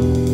you.